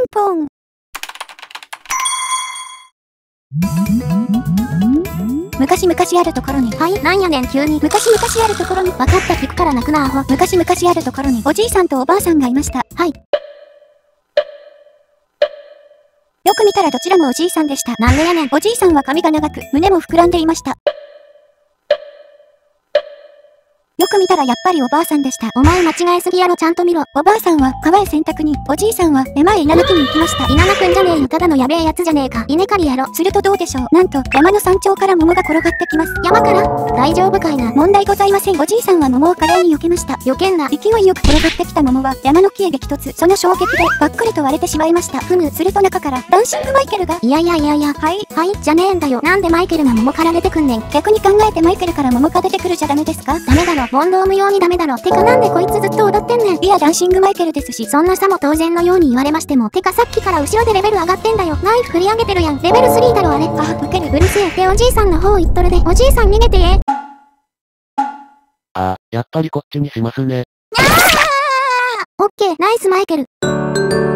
ンポン。昔々あるところに、はい、なんやねん急に。昔々あるところに、分かった聞くから泣くなアホ。昔々あるところに、おじいさんとおばあさんがいました。はい。よく見たらどちらもおじいさんでした。なんでやねん。おじいさんは髪が長く、胸も膨らんでいました。よく見たらやっぱりおばあさんでした。お前間違えすぎやろちゃんと見ろ。おばあさんは川へ洗濯に、おじいさんは山へ稲抜きに行きました。稲抜くんじゃねえよ。ただのやべえやつじゃねえか。稲刈りやろ。するとどうでしょう。なんと山の山頂から桃が転がってきます。山から？大丈夫かいな？問題ございません。おじいさんは桃を華麗に避けました。避けんな。勢いよく転がってきた桃は山の木へ激突。その衝撃でばっくりと割れてしまいました。ふむ。すると中からダンシングマイケルが。いやいやいやいや。はい。はいじゃねえんだよ。なんでマイケルが桃から出てくんねん。逆に考えてマイケルから桃が出てくるじゃダメですか？ダメだろ。問答無用にダメだろ。てかなんでこいつずっと踊ってんねん。いや、ダンシングマイケルですし、そんなさも当然のように言われましても。てかさっきから後ろでレベル上がってんだよ。ナイフ振り上げてるやん。レベル3だろあれ。あ、受ける。うるせえ。で、おじいさんの方行っとるで。おじいさん逃げてえ。ああ、やっぱりこっちにしますね。オッケー、ナイスマイケル。